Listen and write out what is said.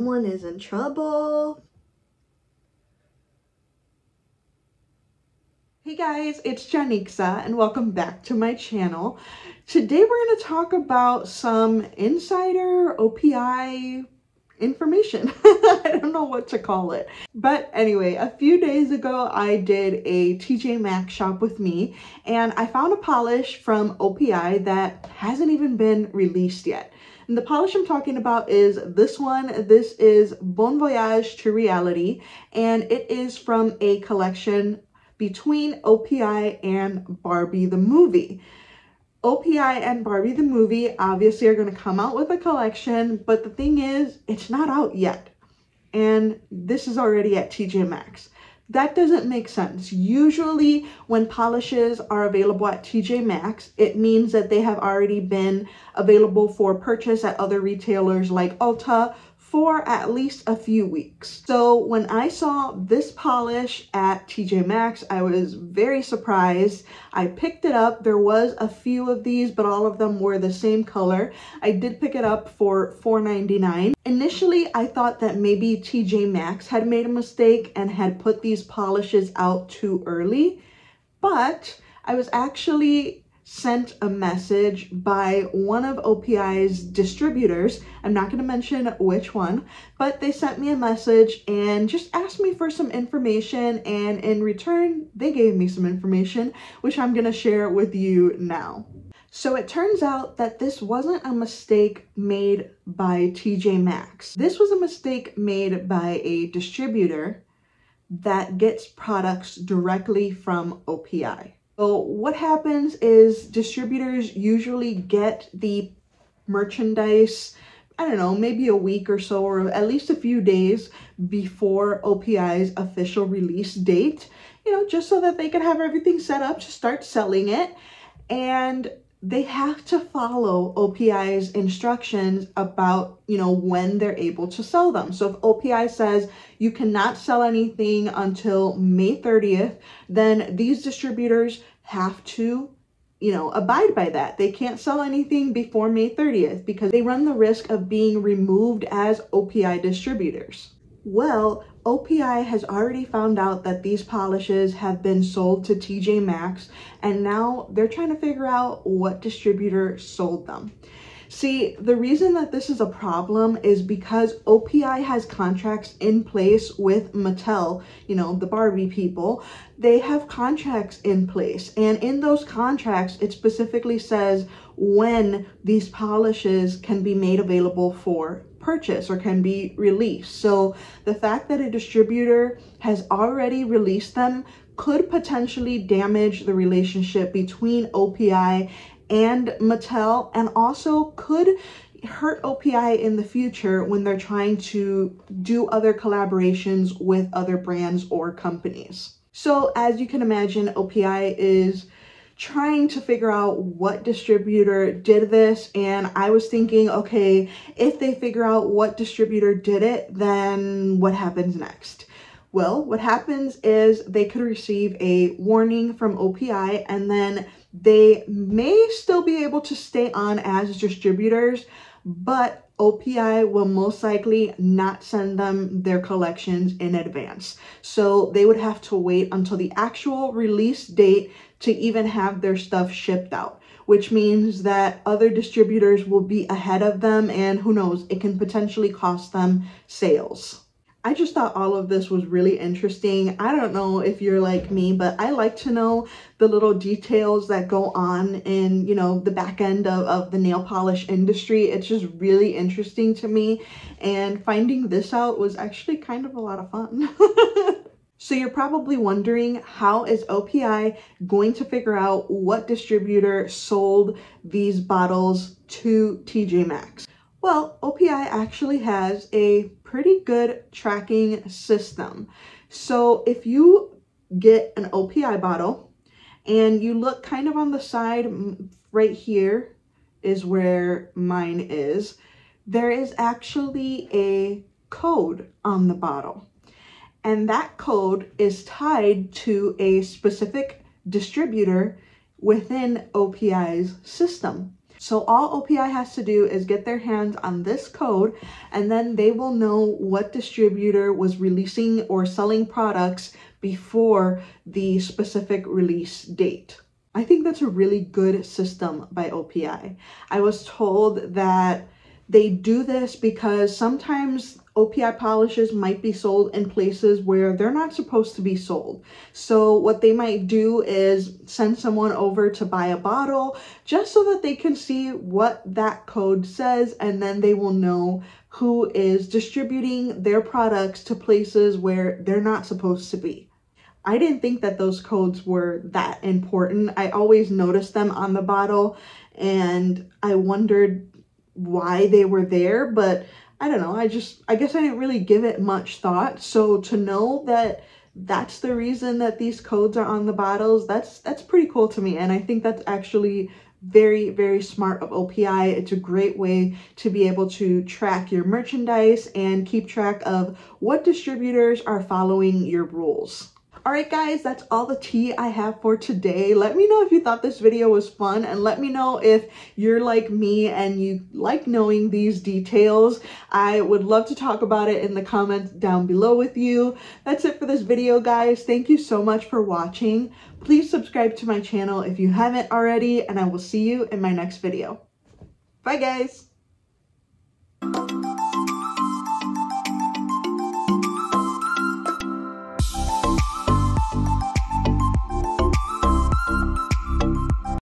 someone is in trouble. Hey guys, it's Janixa and welcome back to my channel. Today we're going to talk about some insider OPI information. I don't know what to call it. But anyway, a few days ago, I did a TJ Maxx shop with me and I found a polish from OPI that hasn't even been released yet. And the polish I'm talking about is this one. This is Bon Voyage to Reality and it is from a collection between OPI and Barbie the movie. OPI and Barbie the movie obviously are going to come out with a collection, but the thing is, it's not out yet. And this is already at TJ Maxx. That doesn't make sense. Usually when polishes are available at TJ Maxx, it means that they have already been available for purchase at other retailers like Ulta, for at least a few weeks. So when I saw this polish at TJ Maxx, I was very surprised. I picked it up. There was a few of these, but all of them were the same color. I did pick it up for $4.99. Initially, I thought that maybe TJ Maxx had made a mistake and had put these polishes out too early, but I was actually sent a message by one of OPI's distributors. I'm not going to mention which one, but they sent me a message and just asked me for some information. And in return, they gave me some information, which I'm going to share with you now. So it turns out that this wasn't a mistake made by TJ Maxx. This was a mistake made by a distributor that gets products directly from OPI. So what happens is distributors usually get the merchandise, I don't know, maybe a week or so, or at least a few days before OPI's official release date, you know, just so that they can have everything set up to start selling it. And they have to follow OPI's instructions about, you know, when they're able to sell them. So if OPI says you cannot sell anything until May 30th, then these distributors have to you know, abide by that. They can't sell anything before May 30th because they run the risk of being removed as OPI distributors. Well, OPI has already found out that these polishes have been sold to TJ Maxx and now they're trying to figure out what distributor sold them. See, the reason that this is a problem is because OPI has contracts in place with Mattel, you know, the Barbie people. They have contracts in place, and in those contracts, it specifically says when these polishes can be made available for purchase or can be released. So the fact that a distributor has already released them could potentially damage the relationship between OPI and Mattel and also could hurt OPI in the future when they're trying to do other collaborations with other brands or companies. So as you can imagine, OPI is trying to figure out what distributor did this and I was thinking, okay, if they figure out what distributor did it, then what happens next? Well, what happens is they could receive a warning from OPI and then they may still be able to stay on as distributors, but OPI will most likely not send them their collections in advance. So they would have to wait until the actual release date to even have their stuff shipped out, which means that other distributors will be ahead of them and who knows, it can potentially cost them sales. I just thought all of this was really interesting. I don't know if you're like me, but I like to know the little details that go on in, you know, the back end of, of the nail polish industry. It's just really interesting to me. And finding this out was actually kind of a lot of fun. So you're probably wondering how is OPI going to figure out what distributor sold these bottles to TJ Maxx? Well, OPI actually has a pretty good tracking system. So if you get an OPI bottle and you look kind of on the side right here is where mine is, there is actually a code on the bottle. And that code is tied to a specific distributor within OPI's system. So all OPI has to do is get their hands on this code and then they will know what distributor was releasing or selling products before the specific release date. I think that's a really good system by OPI. I was told that they do this because sometimes OPI polishes might be sold in places where they're not supposed to be sold. So what they might do is send someone over to buy a bottle just so that they can see what that code says and then they will know who is distributing their products to places where they're not supposed to be. I didn't think that those codes were that important. I always noticed them on the bottle and I wondered why they were there, but I don't know. I just, I guess I didn't really give it much thought. So to know that that's the reason that these codes are on the bottles, that's, that's pretty cool to me. And I think that's actually very, very smart of OPI. It's a great way to be able to track your merchandise and keep track of what distributors are following your rules. Alright guys, that's all the tea I have for today. Let me know if you thought this video was fun and let me know if you're like me and you like knowing these details. I would love to talk about it in the comments down below with you. That's it for this video guys. Thank you so much for watching. Please subscribe to my channel if you haven't already and I will see you in my next video. Bye guys!